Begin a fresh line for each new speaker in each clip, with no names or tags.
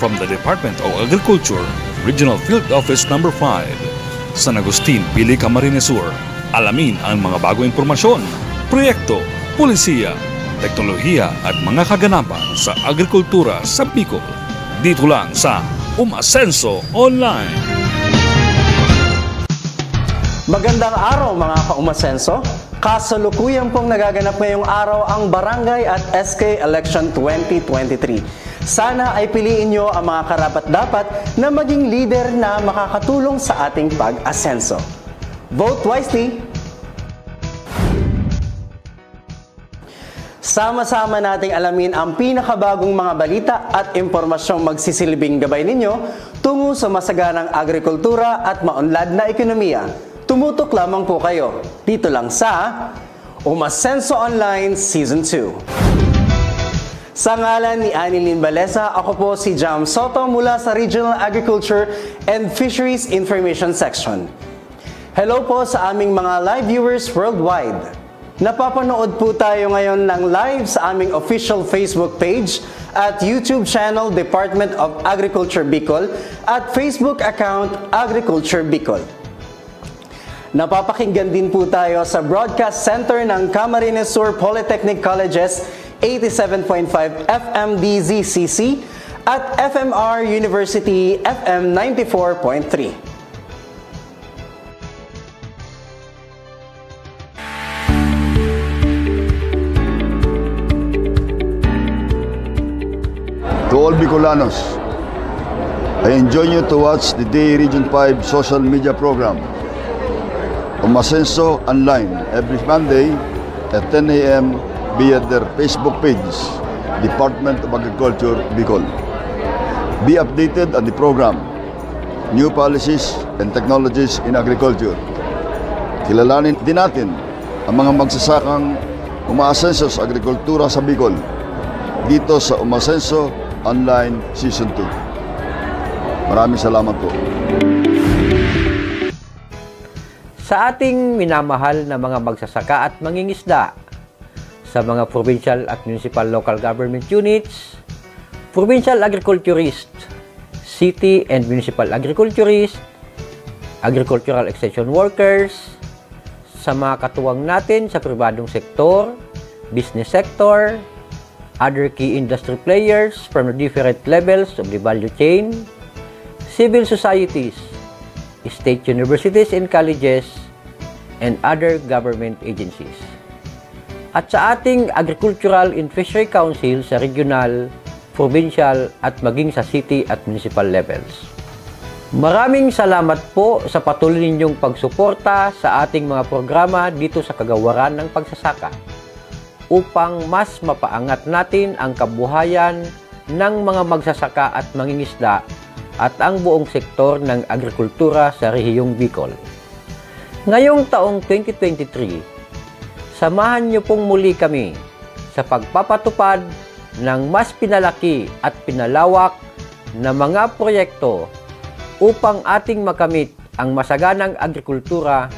From the Department of Agriculture, Regional Field Office Number 5, San Agustin, Pili, Camarines Sur. Alamin ang mga bagong impormasyon, proyekto, pulisiya, teknolohiya at mga kaganapan sa agrikultura sa Bicol. Dito lang sa Umasenso Online.
Magandang araw mga ka-umasenso. Kasalukuyan pong nagaganap ngayong araw ang Barangay at SK Election 2023. Sana ay piliin nyo ang mga karapat-dapat na maging leader na makakatulong sa ating pag-asenso. Vote wisely! Sama-sama nating alamin ang pinakabagong mga balita at impormasyong magsisilbing gabay ninyo tungo sa masaganang agrikultura at maunlad na ekonomiya. Tumutok lamang po kayo dito lang sa Umasenso Online Season 2. Sa ngalan ni Anilin Balesa, ako po si Jam Soto mula sa Regional Agriculture and Fisheries Information Section. Hello po sa aming mga live viewers worldwide. Napapanood po tayo ngayon ng live sa aming official Facebook page at YouTube channel Department of Agriculture Bicol at Facebook account Agriculture Bicol. Napapakinggan din po tayo sa broadcast center ng Camarines Sur Polytechnic Colleges 87.5 FM DZCC at FMR University FM 94.3.
To all Bicolanos, I enjoin you to watch the Day Region 5 social media program Umasenso Online every Monday at 10 a.m. via their Facebook page, Department of Agriculture, Bicol. Be updated on the program, new policies and technologies in agriculture. Kilalanin din natin ang mga magsasakang umaasenso sa agrikultura sa Bicol dito sa Umasenso Online Season 2. Maraming salamat po.
Sa ating minamahal na mga magsasaka at mangingisda, sa mga provincial at municipal local government units, provincial agriculturist, city and municipal agriculturist, agricultural extension workers, sa mga katuwang natin sa pribadong sektor, business sector, other key industry players from the different levels of the value chain, civil societies, state universities and colleges, and other government agencies. At sa ating Agricultural and Fishery Council sa regional, provincial at maging sa city at municipal levels. Maraming salamat po sa patuloy ninyong pagsuporta sa ating mga programa dito sa kagawaran ng pagsasaka upang mas mapaangat natin ang kabuhayan ng mga magsasaka at mangingisda at ang buong sektor ng agrikultura sa rehiyong Bicol. Ngayong taong 2023, samahan niyo pong muli kami sa pagpapatupad ng mas pinalaki at pinalawak na mga proyekto upang ating makamit ang masaganang agrikultura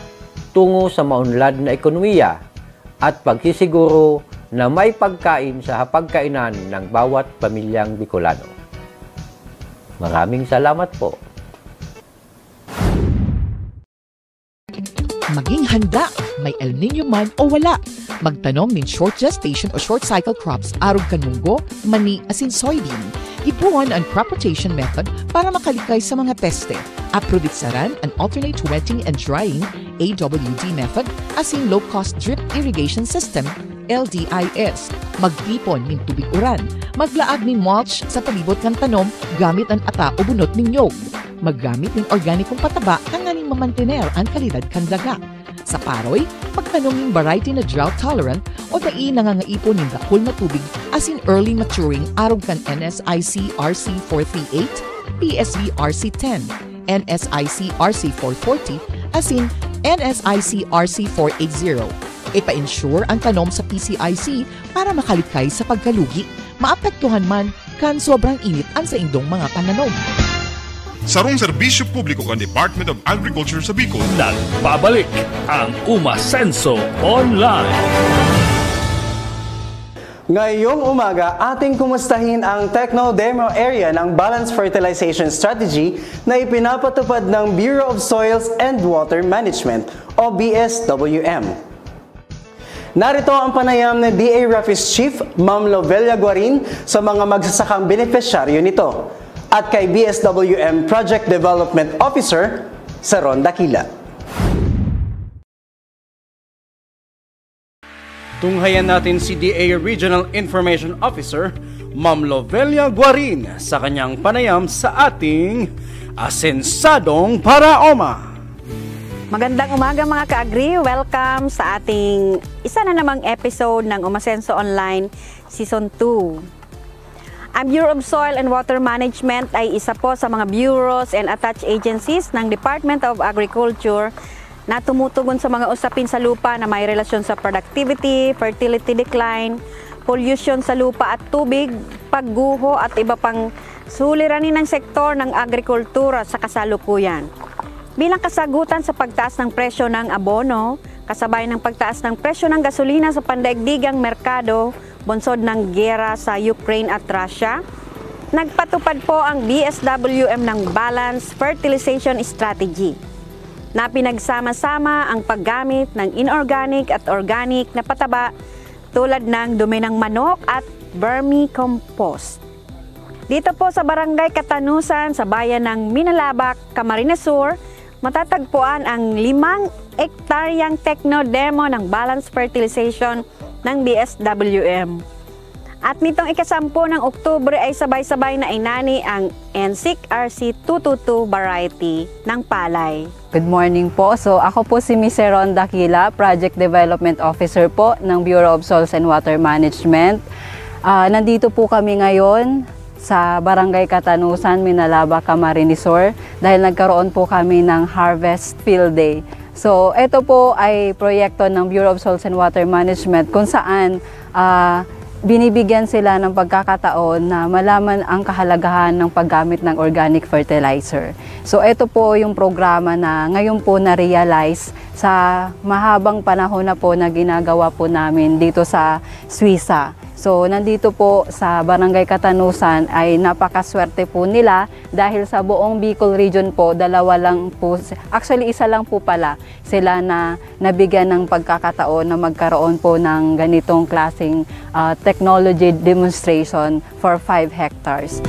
tungo sa maunlad na ekonomiya at pagsisiguro na may pagkain sa hapagkainan ng bawat pamilyang Bicolano. Maraming salamat po.
Maging handa, may El Nino man o wala. Magtanom ng short gestation o short cycle crops arog kanunggo, mani, asin soybean. Ibuwan ang crop rotation method para makalikay sa mga peste. Aproditsaran an alternate wetting and drying AWD method asin low-cost drip irrigation system LDIS. Magtipon ng tubig uran. Maglaag ng mulch sa palibot ng tanom gamit ang ata o bunot ng nyog. Maggamit ng organikong pataba kanganing mamantener ang kalidad kan daga. Sa paroy, pagtanong ng variety na drought tolerant o dai nangangaipon ng dakol na tubig as in early maturing arog kan NSIC RC 438, PSV RC 10, NSIC RC 440, as in NSIC RC 480. Ipa-ensure ang tanom sa PCIC para makalikay sa pagkalugi. Maapektuhan man kan sobrang init ang sa indong mga pananom.
Sarong serbisyo publiko kan Department of Agriculture sa Bicol.
Nagbabalik ang Umasenso Online.
Ngayong umaga, ating kumustahin ang Techno Demo Area ng Balanced Fertilization Strategy na ipinapatupad ng Bureau of Soils and Water Management o BSWM. Narito ang panayam ni DA Office Chief Ma'am Lovelia Guarin sa mga magsasakang benepisyaryo nito at kay BSWM Project Development Officer sa Ron Dakila. Tunghayan natin si DA Regional Information Officer, Ma'am Lovelia Guarin sa kanyang panayam sa ating Asensadong Paraoma.
Magandang umaga mga ka-agri. Welcome sa ating isa na namang episode ng Umasenso Online Season 2. Ang Bureau of Soil and Water Management ay isa po sa mga bureaus and attached agencies ng Department of Agriculture na tumutugon sa mga usapin sa lupa na may relasyon sa productivity, fertility decline, pollution sa lupa at tubig, pagguho at iba pang suliranin ng sektor ng agrikultura sa kasalukuyan. Bilang kasagutan sa pagtaas ng presyo ng abono, kasabay ng pagtaas ng presyo ng gasolina sa pandaigdigang merkado, bunsod ng gera sa Ukraine at Russia, nagpatupad po ang BSWM ng Balanced Fertilization Strategy na pinagsama-sama ang paggamit ng inorganic at organic na pataba tulad ng dumi ng manok at vermicompost. Dito po sa Barangay Katanusan sa bayan ng Minalabak, Camarines Sur, matatagpuan ang limang ektaryang techno-demo ng balanced fertilization ng BSWM. At nitong ikasampu ng Oktubre ay sabay-sabay na inani ang NSIC RC222 variety ng palay.
Good morning po. So ako po si Ms. Ron Dakila, Project Development Officer po ng Bureau of Soils and Water Management. Uh, nandito po kami ngayon sa Barangay Katanusan, Minalaba, Camarines Sur dahil nagkaroon po kami ng Harvest Field Day. So ito po ay proyekto ng Bureau of Soils and Water Management kung saan uh, binibigyan sila ng pagkakataon na malaman ang kahalagahan ng paggamit ng organic fertilizer. So ito po yung programa na ngayon po na-realize sa mahabang panahon na po na ginagawa po namin dito sa Suiza. So, nandito po sa Barangay Katanusan ay napakaswerte po nila dahil sa buong Bicol region po, dalawa lang po, actually isa lang po pala sila na nabigyan ng pagkakataon na magkaroon po ng ganitong klaseng uh, technology demonstration for 5 hectares.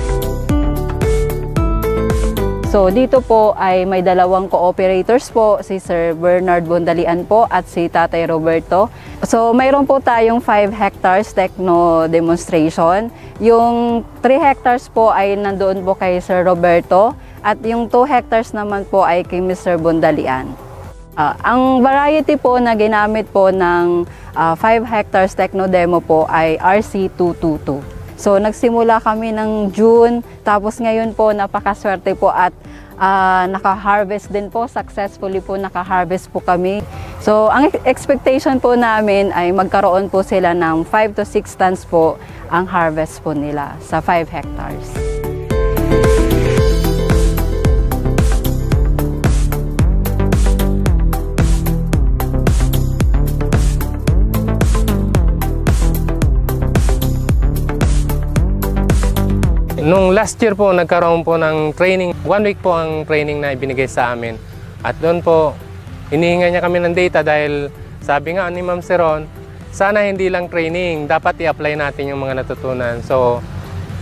So dito po ay may dalawang cooperators po, si Sir Bernard Bondalian po at si Tatay Roberto. So mayroon po tayong 5 hectares techno demonstration. Yung 3 hectares po ay nandoon po kay Sir Roberto at yung 2 hectares naman po ay kay Mr. Bondalian. Uh, ang variety po na ginamit po ng uh, 5 hectares techno demo po ay RC222. So nagsimula kami ng June, tapos ngayon po napakaswerte po at uh, naka-harvest din po, successfully po naka-harvest po kami. So ang expectation po namin ay magkaroon po sila ng 5 to 6 tons po ang harvest po nila sa 5 hectares.
Nung last year po, nagkaroon po ng training. One week po ang training na ibinigay sa amin. At doon po, inihinga niya kami ng data dahil sabi nga ni Ma'am Seron, sana hindi lang training, dapat i-apply natin yung mga natutunan. So,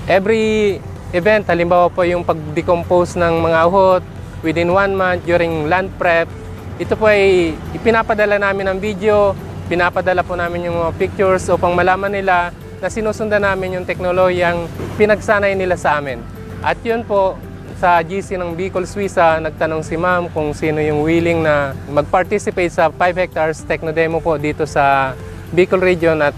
every event, halimbawa po yung pag-decompose ng mga uhot within one month during land prep, ito po ay ipinapadala namin ng video, pinapadala po namin yung pictures upang malaman nila na sinusundan namin yung teknolohiyang pinagsanay nila sa amin. At yun po, sa GC ng Bicol, Suiza, nagtanong si ma'am kung sino yung willing na mag-participate sa 5 hectares techno demo po dito sa Bicol region at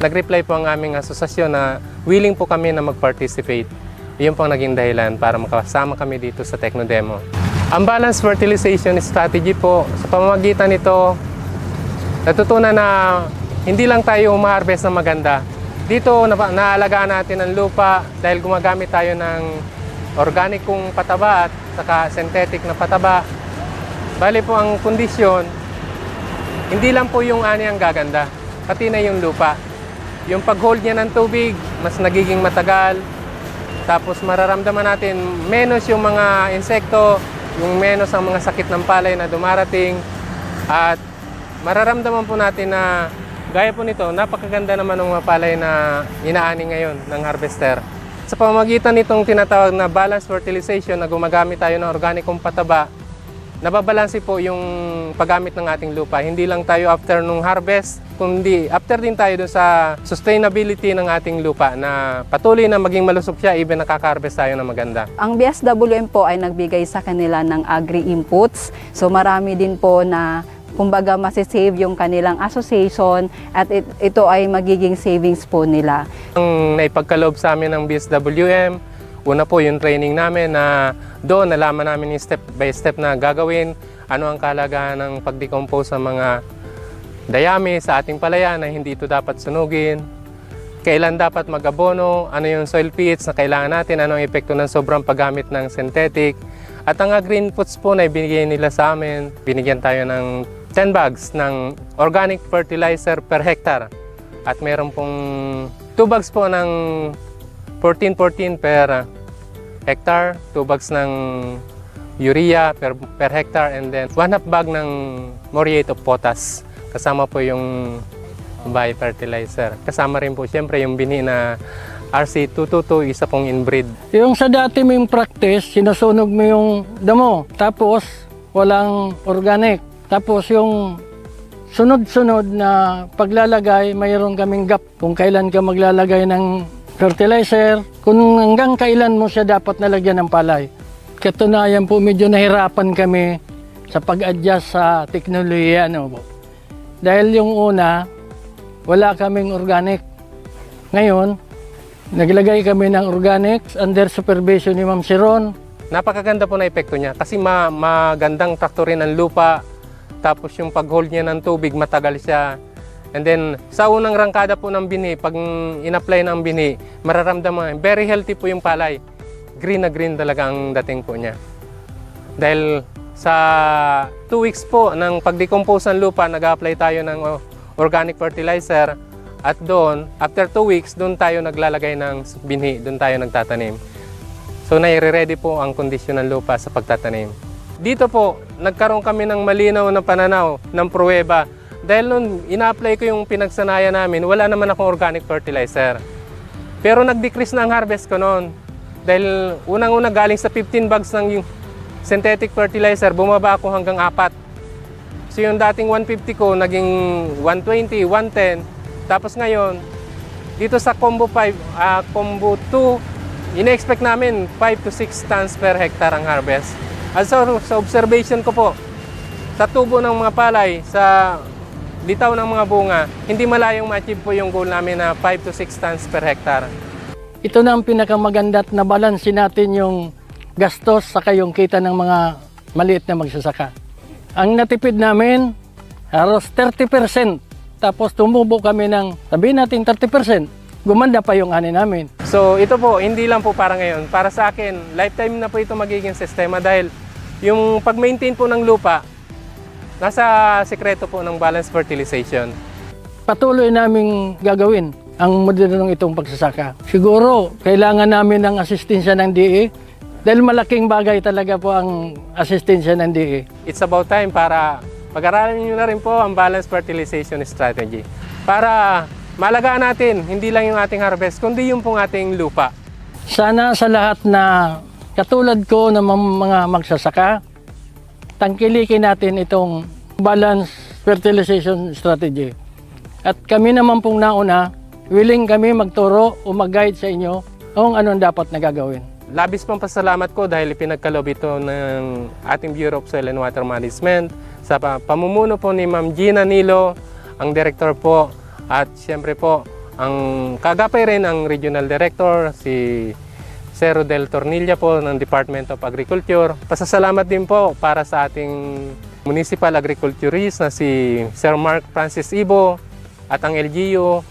nag-reply po ang aming asosasyon na willing po kami na mag-participate. Yun po ang naging dahilan para makasama kami dito sa techno demo. Ang balanced fertilization strategy po, sa pamamagitan nito, natutunan na hindi lang tayo umaharvest ng maganda, dito, naalagaan natin ang lupa dahil gumagamit tayo ng organikong pataba at saka synthetic na pataba. Bali po ang kondisyon, hindi lang po yung ani ang gaganda, pati na yung lupa. yung pag-hold niya ng tubig, mas nagiging matagal. Tapos mararamdaman natin menos yung mga insekto, yung menos ang mga sakit ng palay na dumarating. At mararamdaman po natin na gaya po nito, napakaganda naman ng mga palay na inaani ngayon ng harvester. Sa pamamagitan nitong tinatawag na balanced fertilization na gumagamit tayo ng organikong pataba, nababalansi po yung paggamit ng ating lupa. Hindi lang tayo after nung harvest, kundi after din tayo sa sustainability ng ating lupa na patuloy na maging malusog siya even nakaka-harvest tayo na maganda.
Ang BSWM po ay nagbigay sa kanila ng agri-inputs. So marami din po na kumbaga masisave yung kanilang association at it- ito ay magiging savings po nila.
Ang naipagkaloob sa amin ng BSWM, una po yung training namin na doon nalaman namin yung step by step na gagawin, ano ang kalagahan ng pagdecompose sa mga dayami sa ating palaya na hindi ito dapat sunugin, kailan dapat mag-abono, ano yung soil pH na kailangan natin, ano ang epekto ng sobrang paggamit ng synthetic. At ang green foods po na ibinigay nila sa amin, binigyan tayo ng 10 bags ng organic fertilizer per hectare. At meron pong 2 bags po ng 14-14 per hectare, 2 bags ng urea per, per hectare, and then 1 half bag ng muriate of potash. Kasama po yung biofertilizer. Kasama rin po siyempre yung bini na RC222, isa pong inbreed.
Yung sa dati mo yung practice, sinusunog mo yung damo. Tapos, walang organic. Tapos yung sunod-sunod na paglalagay, mayroon kaming gap kung kailan ka maglalagay ng fertilizer, kung hanggang kailan mo siya dapat nalagyan ng palay. Katunayan po, medyo nahirapan kami sa pag-adjust sa teknolohiya. Ano po. Dahil yung una, wala kaming organic. Ngayon, naglagay kami ng organics under supervision ni Ma'am Siron.
Napakaganda po na epekto niya kasi ma magandang traktorin ang lupa, tapos yung pag-hold niya ng tubig, matagal siya. And then, sa unang rangkada po ng bini, pag in-apply ng bini, mararamdaman, very healthy po yung palay. Green na green talaga ang dating po niya. Dahil sa 2 weeks po ng pag-decompose ng lupa, nag-apply tayo ng oh, organic fertilizer. At doon, after 2 weeks, doon tayo naglalagay ng binhi, doon tayo nagtatanim. So, nai-ready po ang kondisyon ng lupa sa pagtatanim. Dito po, nagkaroon kami ng malinaw na pananaw ng pruweba. Dahil nung ina-apply ko yung pinagsanayan namin, wala naman akong organic fertilizer. Pero nag-decrease na ang harvest ko noon. Dahil unang-una galing sa 15 bags ng synthetic fertilizer, bumaba ako hanggang 4. So yung dating 150 ko, naging 120, 110. Tapos ngayon, dito sa combo 5, ah, combo 2, ina-expect namin 5 to 6 tons per hectare ang harvest. At sa, sa observation ko po, sa tubo ng mga palay, sa litaw ng mga bunga, hindi malayong ma-achieve po yung goal namin na 5 to 6 tons per hectare.
Ito na ang pinakamaganda't na balansin natin yung gastos sa yung kita ng mga maliit na magsasaka. Ang natipid namin, halos 30%. Tapos tumubo kami ng, sabihin natin 30%. Gumanda pa yung ani namin.
So ito po, hindi lang po para ngayon. Para sa akin, lifetime na po ito magiging sistema dahil yung pag-maintain po ng lupa, nasa sekreto po ng balanced fertilization.
Patuloy naming gagawin ang modernong itong pagsasaka. Siguro, kailangan namin ng asistensya ng DE dahil malaking bagay talaga po ang asistensya ng DE.
It's about time para pag-aralan nyo na rin po ang balanced fertilization strategy. Para malagaan natin, hindi lang yung ating harvest, kundi yung pong ating lupa.
Sana sa lahat na katulad ko na mga magsasaka, tangkilikin natin itong balanced fertilization strategy. At kami naman pong nauna, willing kami magturo o mag-guide sa inyo kung anong dapat na gagawin.
Labis pang pasalamat ko dahil ipinagkalob ito ng ating Bureau of Soil and Water Management sa pa- pamumuno po ni Ma'am Gina Nilo, ang director po, at siyempre po, ang kagapay rin ang regional director, si Sir Del Tornilla po ng Department of Agriculture. Pasasalamat din po para sa ating municipal agriculturist na si Sir Mark Francis Ibo at ang LGU,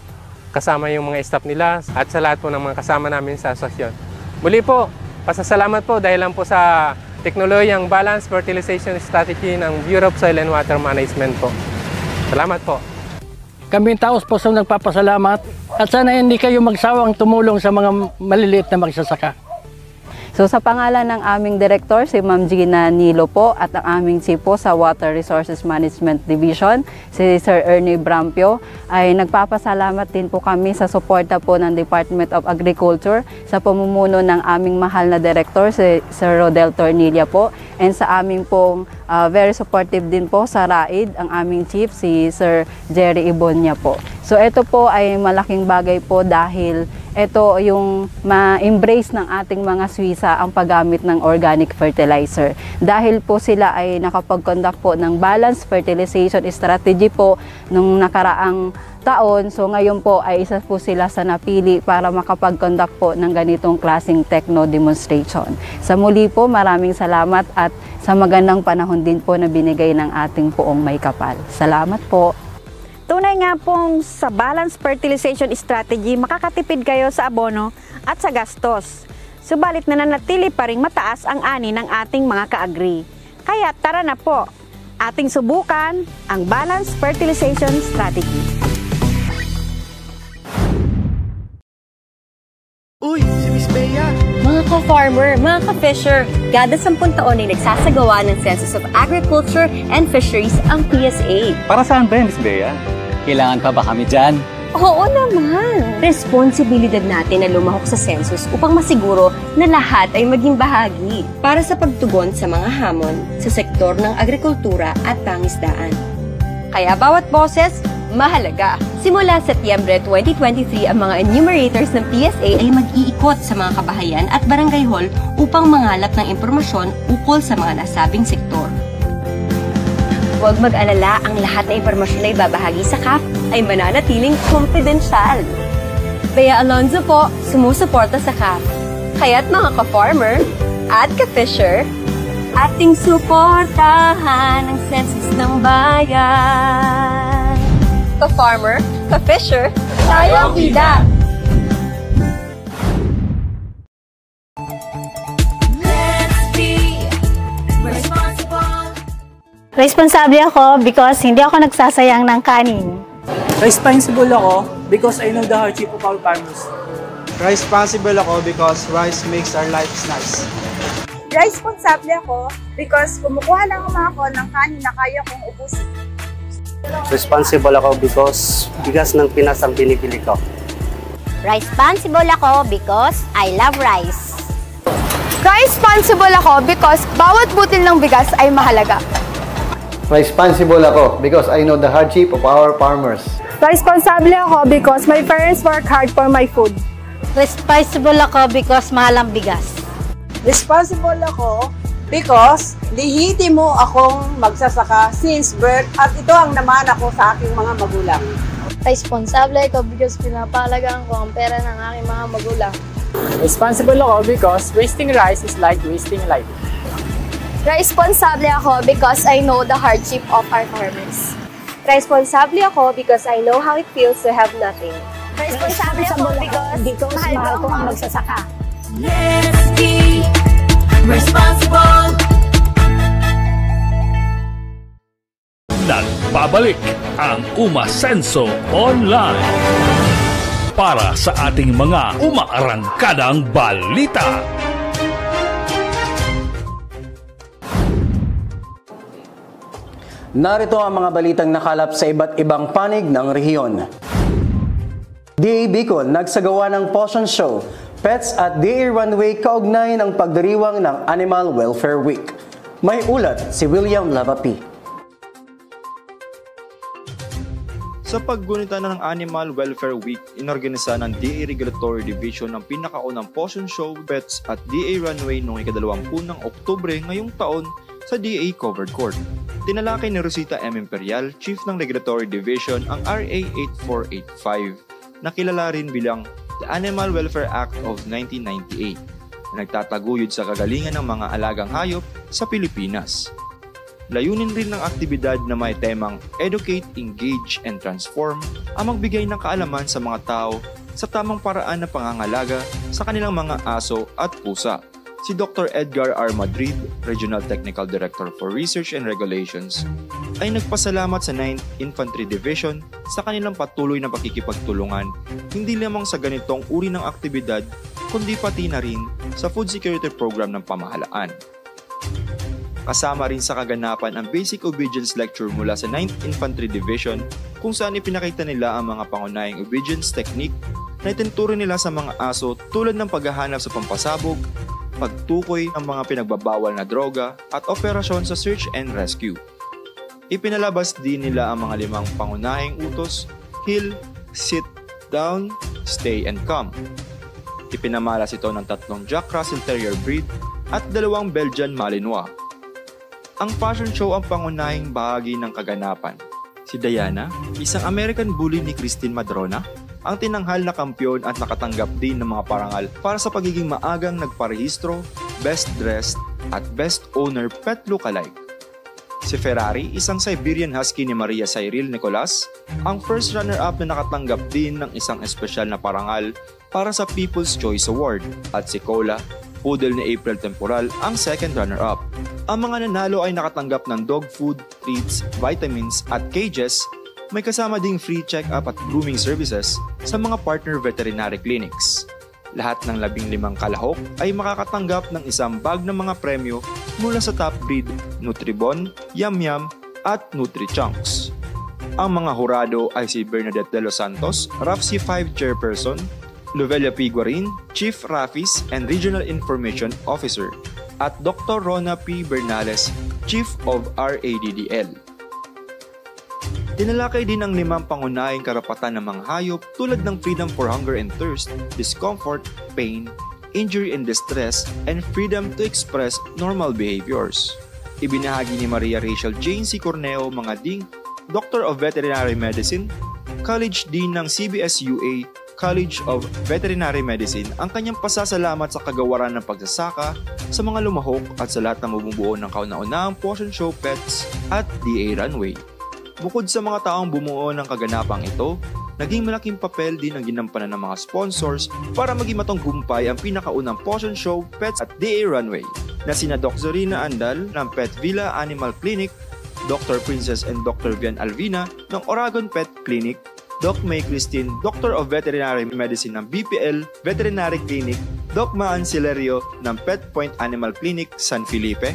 kasama yung mga staff nila at sa lahat po ng mga kasama namin sa asosyon. Muli po, pasasalamat po dahil lang po sa teknolohiyang Balanced Fertilization Strategy ng Bureau of Soil and Water Management po. Salamat po.
Kami taos puso nagpapasalamat at sana hindi kayo magsawang tumulong sa mga maliliit na magsasaka.
So sa pangalan ng aming director, si Ma'am Gina Nilo po at ang aming chief po sa Water Resources Management Division, si Sir Ernie Brampio, ay nagpapasalamat din po kami sa suporta po ng Department of Agriculture sa pamumuno ng aming mahal na director, si Sir Rodel Tornilla po, and sa aming pong uh, very supportive din po sa RAID, ang aming chief, si Sir Jerry Ibonya po. So ito po ay malaking bagay po dahil ito yung ma-embrace ng ating mga Swisa ang paggamit ng organic fertilizer. Dahil po sila ay nakapag-conduct po ng balanced fertilization strategy po nung nakaraang taon. So ngayon po ay isa po sila sa napili para makapag-conduct po ng ganitong klaseng techno demonstration. Sa muli po, maraming salamat at sa magandang panahon din po na binigay ng ating poong may kapal. Salamat po.
Tunay nga pong sa balanced fertilization strategy, makakatipid kayo sa abono at sa gastos. Subalit nananatili pa rin mataas ang ani ng ating mga ka-agri. Kaya tara na po, ating subukan ang balanced fertilization strategy.
Uy, si Miss Bea!
Mga ka-farmer, mga ka-fisher, kada sampun taon ay nagsasagawa ng Census of Agriculture and Fisheries ang PSA.
Para saan ba yan, Miss Bea? Kailangan pa ba kami dyan?
Oo naman! Responsibilidad natin na lumahok sa census upang masiguro na lahat ay maging bahagi para sa pagtugon sa mga hamon sa sektor ng agrikultura at pangisdaan. Kaya bawat boses, mahalaga. Simula Setyembre 2023, ang mga enumerators ng PSA ay mag-iikot sa mga kabahayan at barangay hall upang mangalap ng impormasyon ukol sa mga nasabing sektor. Huwag mag-alala, ang lahat na impormasyon na ibabahagi sa CAF ay mananatiling confidential. Bea Alonzo po, sumusuporta sa CAF. Kaya't mga ka-farmer at ka-fisher, ating suportahan ang census ng bayan. Ka-farmer, ka-fisher, tayo ang bida!
Responsable ako because hindi ako nagsasayang ng kanin.
Responsible ako because I know the hardship of our farmers.
Responsible ako because rice makes our lives nice.
Responsable ako because kumukuha lang ako ng kanin na kaya kong ubusin.
Responsible ako because bigas ng Pinas ang binibili ko.
Responsible ako because I love rice.
Responsible ako because bawat butil ng bigas ay mahalaga.
Responsible ako because I know the hardship of our farmers.
Responsable ako because my parents work hard for my food.
Responsible ako because mahal ang bigas.
Responsible ako because lihitimo akong magsasaka since birth at ito ang naman ako sa aking mga magulang.
Responsable ako because pinapalagaan ko ang pera ng aking mga magulang.
Responsible ako because wasting rice is like wasting life.
Responsable ako because I know the hardship of our farmers.
Responsable ako because I know how it feels to have nothing.
Responsable ako because, because mahal ko ang magsasaka.
Let's be responsible.
Nagbabalik ang Umasenso Online para sa ating mga umaarangkadang balita.
Narito ang mga balitang nakalap sa iba't ibang panig ng rehiyon. DA Bicol nagsagawa ng Potion Show, Pets at DA Runway kaugnay ng pagdiriwang ng Animal Welfare Week. May ulat si William Lavapi.
Sa paggunita ng Animal Welfare Week, inorganisa ng DA Regulatory Division ang pinakaunang Potion Show, Pets at DA Runway noong ikadalawampu ng Oktubre ngayong taon sa DA Covered Court. Tinalakay ni Rosita M. Imperial, Chief ng Regulatory Division, ang RA 8485 na kilala rin bilang the Animal Welfare Act of 1998 na nagtataguyod sa kagalingan ng mga alagang hayop sa Pilipinas. Layunin rin ng aktibidad na may temang Educate, Engage, and Transform ang magbigay ng kaalaman sa mga tao sa tamang paraan ng pangangalaga sa kanilang mga aso at pusa si Dr. Edgar R. Madrid, Regional Technical Director for Research and Regulations, ay nagpasalamat sa 9th Infantry Division sa kanilang patuloy na pakikipagtulungan, hindi lamang sa ganitong uri ng aktibidad, kundi pati na rin sa food security program ng pamahalaan. Kasama rin sa kaganapan ang Basic Obedience Lecture mula sa 9th Infantry Division kung saan ipinakita nila ang mga pangunahing obedience technique na itinturo nila sa mga aso tulad ng paghahanap sa pampasabog, pagtukoy ng mga pinagbabawal na droga at operasyon sa search and rescue. Ipinalabas din nila ang mga limang pangunahing utos, kill, sit, down, stay, and come. Ipinamalas ito ng tatlong Jack Russell Terrier breed at dalawang Belgian Malinois. Ang fashion show ang pangunahing bahagi ng kaganapan. Si Diana, isang American bully ni Christine Madrona, ang tinanghal na kampyon at nakatanggap din ng mga parangal para sa pagiging maagang nagparehistro, best dressed, at best owner pet lookalike. Si Ferrari, isang Siberian Husky ni Maria Cyril Nicolas, ang first runner-up na nakatanggap din ng isang espesyal na parangal para sa People's Choice Award. At si Cola, poodle ni April Temporal, ang second runner-up. Ang mga nanalo ay nakatanggap ng dog food, treats, vitamins at cages may kasama ding free check-up at grooming services sa mga partner veterinary clinics. Lahat ng labing limang kalahok ay makakatanggap ng isang bag ng mga premyo mula sa top breed Nutribon, Yum Yum at Nutri-Chunks. Ang mga hurado ay si Bernadette De Los Santos, RAFC 5 Chairperson, Lovelia Piguarin, Chief Rafis and Regional Information Officer, at Dr. Rona P. Bernales, Chief of RADDL. Tinalakay din ang limang pangunahing karapatan ng mga hayop tulad ng freedom for hunger and thirst, discomfort, pain, injury and distress, and freedom to express normal behaviors. Ibinahagi ni Maria Rachel Jane C. Corneo mga ding Doctor of Veterinary Medicine, College Dean ng CBSUA College of Veterinary Medicine ang kanyang pasasalamat sa kagawaran ng pagsasaka sa mga lumahok at sa lahat na bumubuo ng kauna-unahang Potion Show Pets at DA Runway. Bukod sa mga taong bumuo ng kaganapang ito, naging malaking papel din ang ginampanan ng mga sponsors para maging matanggumpay ang pinakaunang Potion Show, Pets at DA Runway na sina Doc Zorina Andal ng Pet Villa Animal Clinic, Dr. Princess and Dr. Vian Alvina ng Oragon Pet Clinic, Doc May Christine, Doctor of Veterinary Medicine ng BPL Veterinary Clinic, Doc Maan Silerio ng Pet Point Animal Clinic, San Felipe,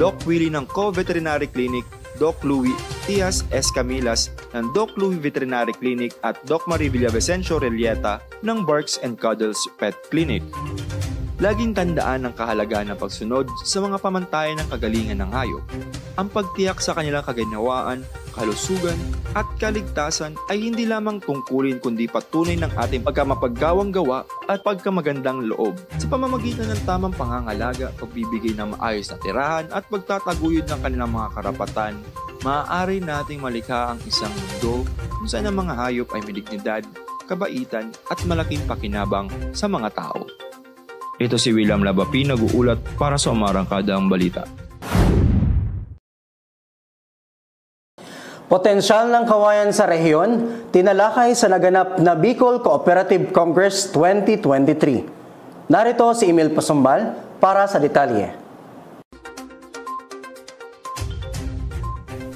Doc Willie ng Co-Veterinary Clinic, Doc Louis Tias S. Camilas ng Doc Louis Veterinary Clinic at Doc Marie Villavicencio Relieta ng Barks and Cuddles Pet Clinic. Laging tandaan ang kahalagaan ng pagsunod sa mga pamantayan ng kagalingan ng hayop. Ang pagtiyak sa kanilang kaginawaan, kalusugan, at kaligtasan ay hindi lamang tungkulin kundi patunay ng ating pagkamapaggawang gawa at pagkamagandang loob sa pamamagitan ng tamang pangangalaga, pagbibigay ng maayos na tirahan at pagtataguyod ng kanilang mga karapatan maaari nating malikha ang isang mundo kung saan ang mga hayop ay may dignidad, kabaitan at malaking pakinabang sa mga tao. Ito si William Labapi nag-uulat para sa Umarangkadang Balita.
Potensyal ng kawayan sa rehiyon, tinalakay sa naganap na Bicol Cooperative Congress 2023. Narito si Emil Pasumbal para sa detalye.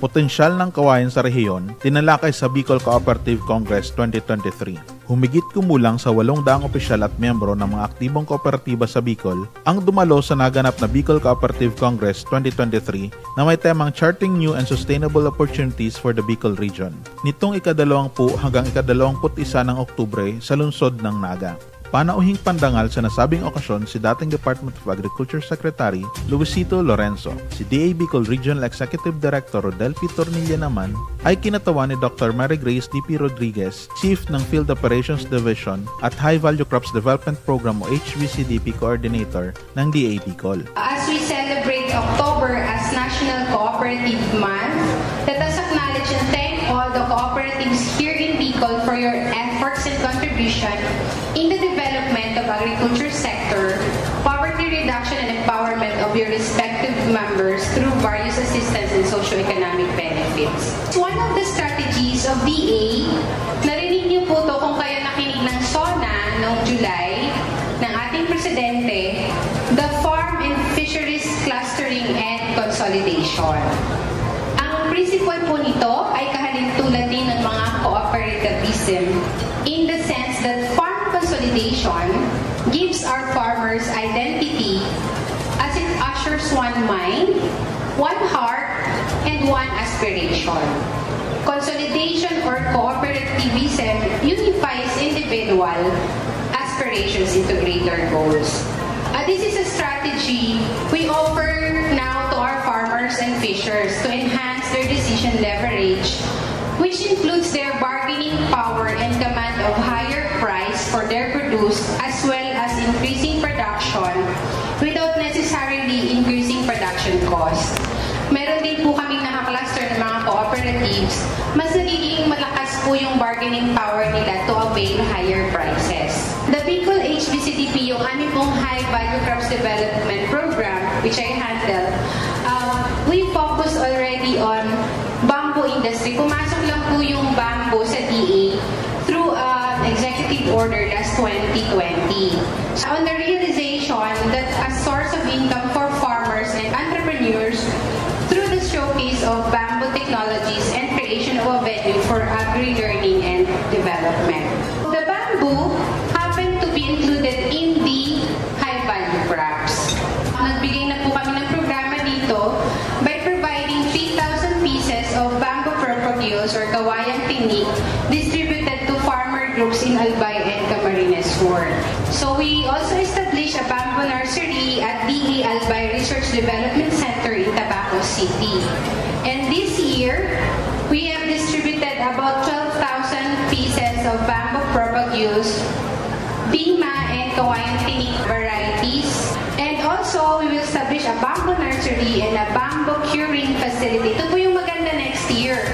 Potensyal ng kawayan sa rehiyon, tinalakay sa Bicol Cooperative Congress 2023. Humigit kumulang sa 800 opisyal at miyembro ng mga aktibong kooperatiba sa Bicol ang dumalo sa naganap na Bicol Cooperative Congress 2023 na may temang Charting New and Sustainable Opportunities for the Bicol Region. Nitong ikadalawampu hanggang ikadalawamput isa ng Oktubre sa lungsod ng Naga. Panauhing pandangal sa nasabing okasyon si dating Department of Agriculture Secretary Luisito Lorenzo. Si DA Bicol Regional Executive Director Rodel P. Tornilla naman ay kinatawa ni Dr. Mary Grace D.P. Rodriguez, Chief ng Field Operations Division at High Value Crops Development Program o HVCDP Coordinator ng DA Bicol.
As we celebrate October as National Cooperative Month, let us acknowledge and thank all the cooperatives here in Bicol for your efforts and contribution of agriculture sector, poverty reduction and empowerment of your respective members through various assistance and socio-economic benefits. One of the strategies of DA, narinig niyo po to kung kayo nakinig ng SONA noong July ng ating presidente, the Farm and Fisheries Clustering and Consolidation. Ang principle po nito ay kahalintulad din ng mga cooperative tradition gives our farmers identity as it ushers one mind, one heart, and one aspiration. Consolidation or cooperativism unifies individual aspirations into greater goals. Uh, this is a strategy we offer now to our farmers and fishers to enhance their decision leverage, which includes their bargaining power and command of higher price for their produce as well as increasing production without necessarily increasing production cost. Meron din po kaming nakakluster ng mga cooperatives, mas nagiging malakas po yung bargaining power nila to avail higher prices. The Bicol HBCDP, yung aming pong High Value Crops Development Program, which I handle, um, we focus already on bamboo industry. Po yung bamboo sa through uh, an executive order last 2020. So on the realization that a source of income for farmers and entrepreneurs through the showcase of bamboo technologies and creation of a venue for agri-learning and development. The bamboo nursery and a bamboo curing facility. Ito po yung maganda next year.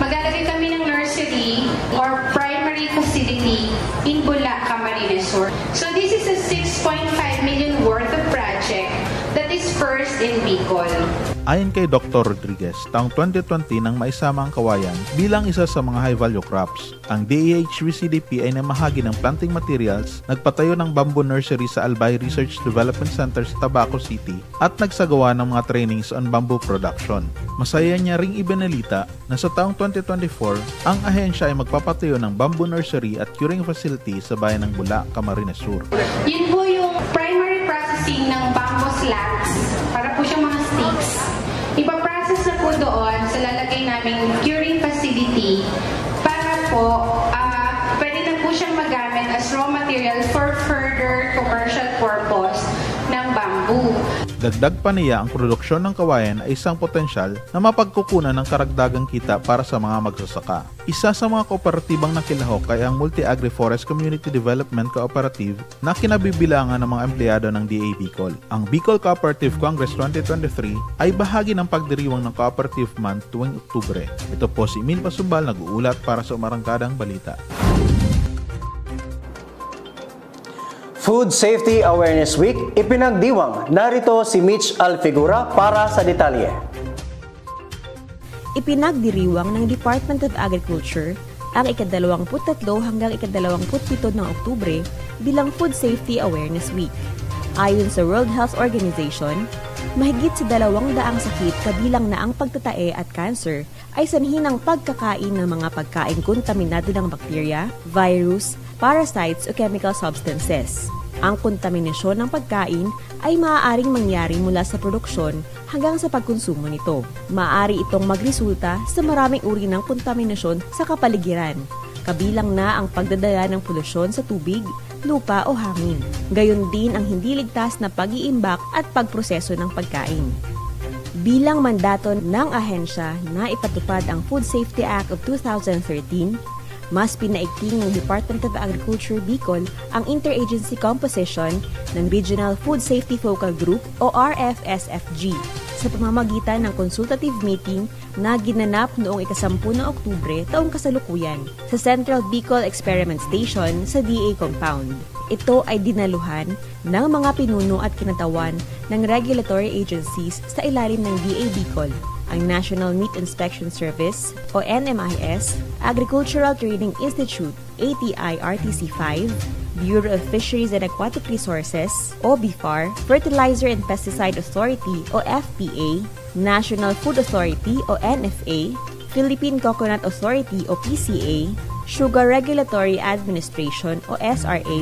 Maglalagay kami ng nursery or primary facility in Bula, Camarines Sur. So this is a 6.5 million worth of project that is first in Bicol.
Ayon kay Dr. Rodriguez, taong 2020 nang maisama ang kawayan bilang isa sa mga high-value crops. Ang DAHVCDP ay namahagi ng planting materials, nagpatayo ng bamboo nursery sa Albay Research Development Center sa Tabaco City at nagsagawa ng mga trainings on bamboo production. Masaya niya ring ibinalita na sa taong 2024, ang ahensya ay magpapatayo ng bamboo nursery at curing facility sa bayan ng Bula, Camarines Sur.
Yun po yung naming curing facility para po ah, pwede na po siyang magamit as raw material for further commercial purpose ng bamboo.
Dagdag pa niya ang produksyon ng kawayan ay isang potensyal na mapagkukunan ng karagdagang kita para sa mga magsasaka. Isa sa mga kooperatibang nakilahok ay ang Multi-Agri Forest Community Development Cooperative na kinabibilangan ng mga empleyado ng DA Bicol. Ang Bicol Cooperative Congress 2023 ay bahagi ng pagdiriwang ng Cooperative Month tuwing Oktubre. Ito po si Min Pasumbal nag-uulat para sa Umarangkadang Balita.
Food Safety Awareness Week ipinagdiwang. Narito si Mitch Alfigura para sa detalye.
Ipinagdiriwang ng Department of Agriculture ang ika-23 hanggang ika-27 ng Oktubre bilang Food Safety Awareness Week. Ayon sa World Health Organization, mahigit sa dalawang daang sakit kabilang na ang pagtatae at cancer ay sanhi ng pagkakain ng mga pagkain kontaminado ng bakterya, virus, parasites o chemical substances. Ang kontaminasyon ng pagkain ay maaaring mangyari mula sa produksyon hanggang sa pagkonsumo nito. Maaari itong magresulta sa maraming uri ng kontaminasyon sa kapaligiran, kabilang na ang pagdadala ng polusyon sa tubig, lupa o hangin. Gayon din ang hindi ligtas na pag-iimbak at pagproseso ng pagkain. Bilang mandato ng ahensya na ipatupad ang Food Safety Act of 2013, mas pinaigting ng Department of Agriculture Bicol ang interagency composition ng Regional Food Safety Focal Group o RFSFG sa pamamagitan ng consultative meeting na ginanap noong ikasampu ng Oktubre taong kasalukuyan sa Central Bicol Experiment Station sa DA Compound. Ito ay dinaluhan ng mga pinuno at kinatawan ng regulatory agencies sa ilalim ng DA Bicol ang National Meat Inspection Service o NMIS, Agricultural Training Institute ATI RTC 5, Bureau of Fisheries and Aquatic Resources o BFAR, Fertilizer and Pesticide Authority o FPA, National Food Authority o NFA, Philippine Coconut Authority o PCA, Sugar Regulatory Administration o SRA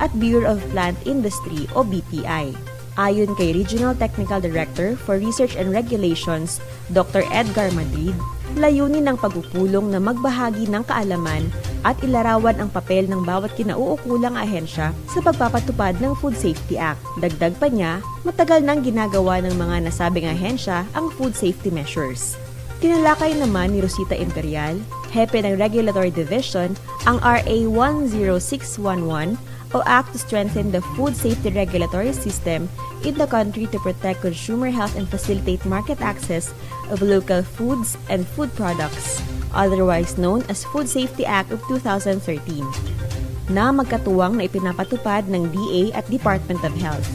at Bureau of Plant Industry o BPI. Ayon kay Regional Technical Director for Research and Regulations, Dr. Edgar Madrid, layunin ng pagpupulong na magbahagi ng kaalaman at ilarawan ang papel ng bawat kinauukulang ahensya sa pagpapatupad ng Food Safety Act. Dagdag pa niya, matagal nang ginagawa ng mga nasabing ahensya ang food safety measures. Tinalakay naman ni Rosita Imperial, hepe ng Regulatory Division, ang RA 10611 o Act to Strengthen the Food Safety Regulatory System in the country to protect consumer health and facilitate market access of local foods and food products, otherwise known as Food Safety Act of 2013, na magkatuwang na ipinapatupad ng DA at Department of Health.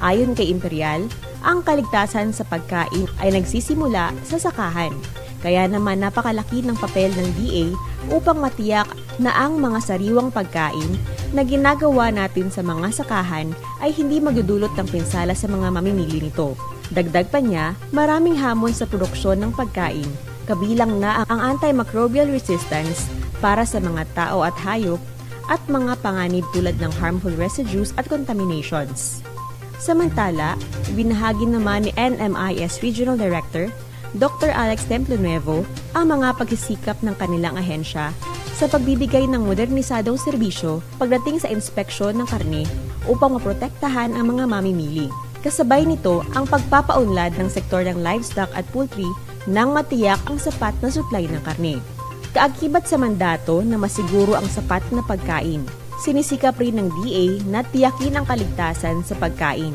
Ayon kay Imperial, ang kaligtasan sa pagkain ay nagsisimula sa sakahan. Kaya naman napakalaki ng papel ng DA upang matiyak na ang mga sariwang pagkain na ginagawa natin sa mga sakahan ay hindi magdudulot ng pinsala sa mga mamimili nito. Dagdag pa niya, maraming hamon sa produksyon ng pagkain, kabilang na ang antimicrobial resistance para sa mga tao at hayop at mga panganib tulad ng harmful residues at contaminations. Samantala, binahagi naman ni NMIS Regional Director Dr. Alex Templonuevo ang mga pagsisikap ng kanilang ahensya sa pagbibigay ng modernisadong serbisyo pagdating sa inspeksyon ng karne upang maprotektahan ang mga mamimili. Kasabay nito ang pagpapaunlad ng sektor ng livestock at poultry nang matiyak ang sapat na supply ng karne. Kaakibat sa mandato na masiguro ang sapat na pagkain, sinisikap rin ng DA na tiyakin ang kaligtasan sa pagkain.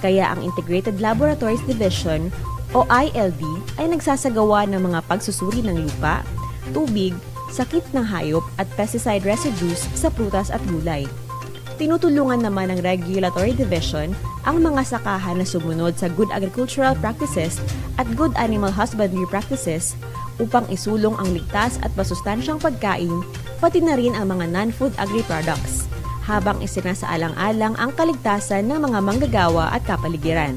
Kaya ang Integrated Laboratories Division o ILD ay nagsasagawa ng mga pagsusuri ng lupa, tubig, sakit ng hayop at pesticide residues sa prutas at gulay. Tinutulungan naman ng Regulatory Division ang mga sakahan na sumunod sa good agricultural practices at good animal husbandry practices upang isulong ang ligtas at masustansyang pagkain pati na rin ang mga non-food agri-products habang isinasaalang-alang ang kaligtasan ng mga manggagawa at kapaligiran.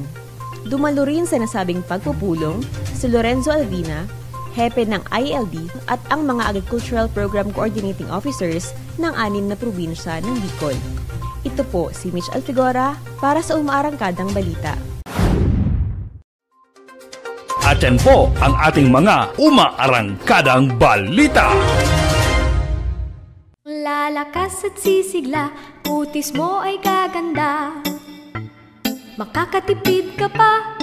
Dumalo rin sa nasabing pagpupulong si Lorenzo Alvina, hepe ng ILD at ang mga Agricultural Program Coordinating Officers ng anim na probinsya ng Bicol. Ito po si Mitch Alfigora para sa Umaarangkadang Balita.
At yan po ang ating mga umaarangkadang balita.
Lalakas at sisigla, putis mo ay gaganda. Makakatipid ka pa.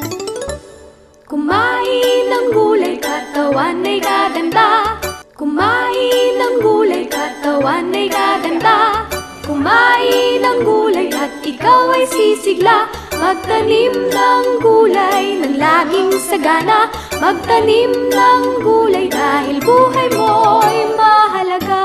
Kumain ng gulay, katawan ay gaganda. Kumain ng gulay, katawan ay gaganda. Kumain ng gulay at ikaw ay sisigla Magtanim ng gulay ng laging sagana Magtanim ng gulay dahil buhay mo ay mahalaga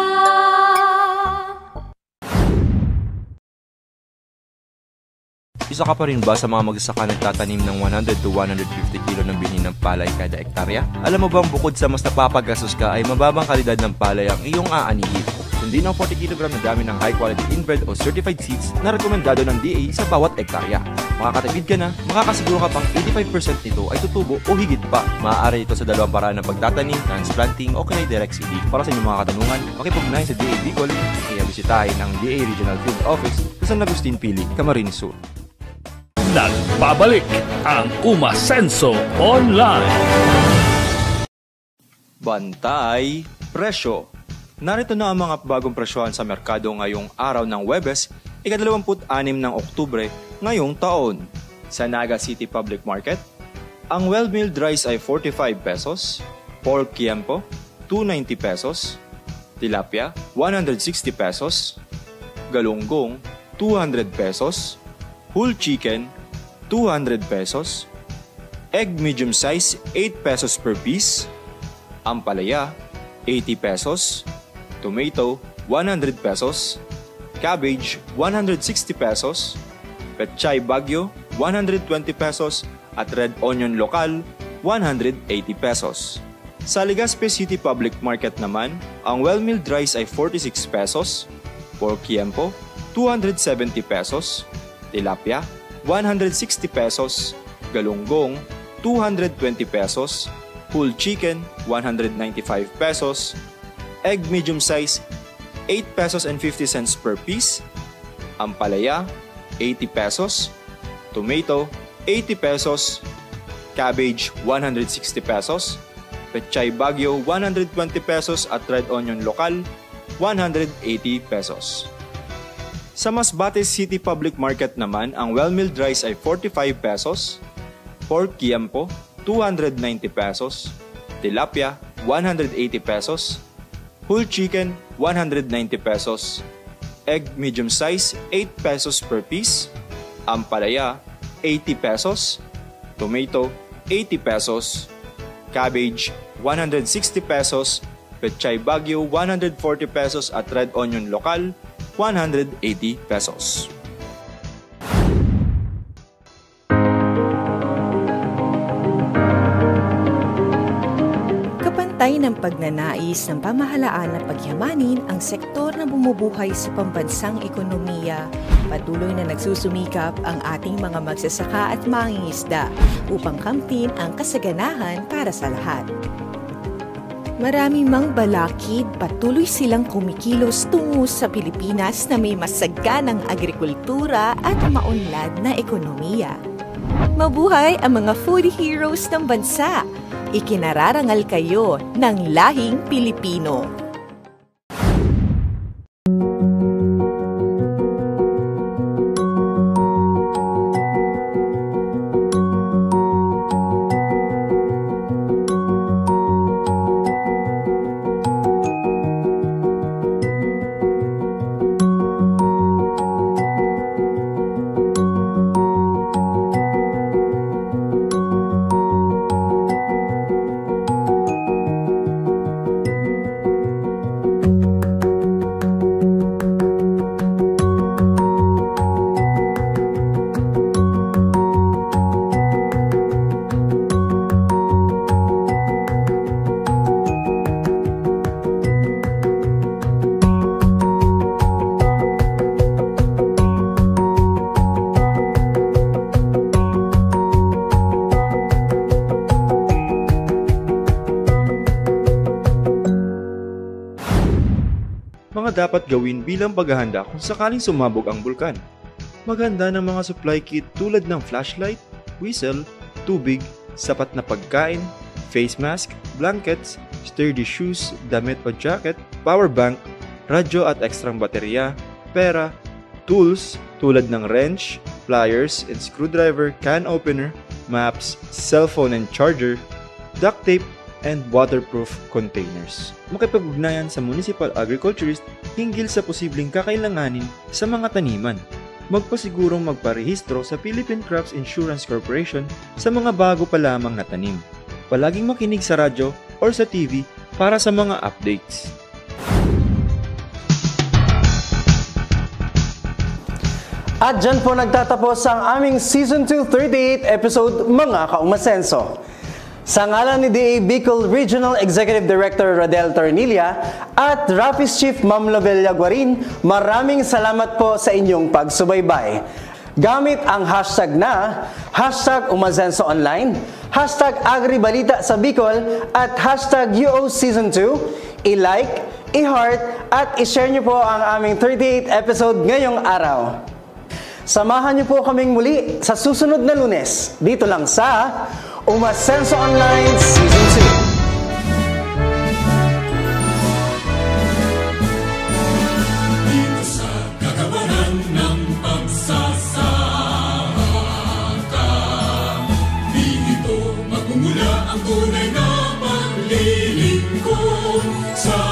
Isa ka pa rin ba sa mga magsasaka nagtatanim ng 100 to 150 kilo ng bini ng palay kada ektarya? Alam mo bang bukod sa mas napapagastos ka ay mababang kalidad ng palay ang iyong aanihin? Kundi ng 40 kg na dami ng high quality inbred o certified seeds na rekomendado ng DA sa bawat ektarya. Makakatipid ka na, makakasiguro ka pang 85% nito ay tutubo o higit pa. Maaari ito sa dalawang paraan ng pagtatanim, transplanting o kaya direct seeding. Para sa inyong mga katanungan, makipugnayan sa DA Bicol, kaya bisitahin ang DA Regional Field Office sa San Agustin Pili, Camarines Sur.
Nagbabalik ang Umasenso Online.
Bantay Presyo Narito na ang mga bagong presyohan sa merkado ngayong araw ng Webes, ika-26 ng Oktubre ngayong taon. Sa Naga City Public Market, ang well-milled rice ay 45 pesos, pork kiempo 290 pesos, tilapia 160 pesos, galunggong 200 pesos, whole chicken 200 pesos, egg medium size 8 pesos per piece, ampalaya 80 pesos, tomato 100 pesos, cabbage 160 pesos, petchay bagyo 120 pesos at red onion lokal 180 pesos. Sa Legazpi City Public Market naman, ang well-milled rice ay 46 pesos, pork kiempo 270 pesos, tilapia 160 pesos, galunggong 220 pesos, whole chicken 195 pesos, egg medium size 8 pesos and 50 cents per piece. Ampalaya, 80 pesos. Tomato, 80 pesos. Cabbage, 160 pesos. Pechay Bagyo, 120 pesos at red onion lokal, 180 pesos. Sa Masbate City Public Market naman, ang well-milled rice ay 45 pesos, pork kiampo, 290 pesos, tilapia, 180 pesos, whole chicken, 190 pesos, egg medium size, 8 pesos per piece, ampalaya, 80 pesos, tomato, 80 pesos, cabbage, 160 pesos, pechay bagyo, 140 pesos at red onion lokal, 180 pesos.
Kapantay ng pagnanais ng pamahalaan na pagyamanin ang sektor na bumubuhay sa pambansang ekonomiya. Patuloy na nagsusumikap ang ating mga magsasaka at mangingisda upang kamtin ang kasaganahan para sa lahat. Marami mang balakid, patuloy silang kumikilos tungo sa Pilipinas na may masaganang agrikultura at maunlad na ekonomiya. Mabuhay ang mga food heroes ng bansa! Ikinararangal kayo ng lahing Pilipino.
Gawin bilang paghahanda kung sakaling sumabog ang bulkan. Maganda ng mga supply kit tulad ng flashlight, whistle, tubig, sapat na pagkain, face mask, blankets, sturdy shoes, damit o jacket, power bank, radyo at ekstrang baterya, pera, tools tulad ng wrench, pliers and screwdriver, can opener, maps, cellphone and charger, duct tape, and waterproof containers. Makipag-ugnayan sa municipal agriculturist hinggil sa posibleng kakailanganin sa mga taniman. Magpasigurong magparehistro sa Philippine Crops Insurance Corporation sa mga bago pa lamang na tanim. Palaging makinig sa radyo or sa TV para sa mga updates.
At dyan po nagtatapos ang aming Season 2 38 episode Mga Kaumasenso. Sa ngalan ni DA Bicol Regional Executive Director Radel Tornilla at Rapis Chief Ma'am Lovella Guarin, maraming salamat po sa inyong pagsubaybay. Gamit ang hashtag na hashtag Umasenso Online, hashtag AgriBalita sa Bicol at hashtag UO Season 2, i-like, i-heart at i-share niyo po ang aming 38 episode ngayong araw. Samahan niyo po kaming muli sa susunod na lunes dito lang sa Umasenso Online Season 2. Dito
sa kagawaran ng pagsasaka, dito magmumula ang tunay na paglilingkod sa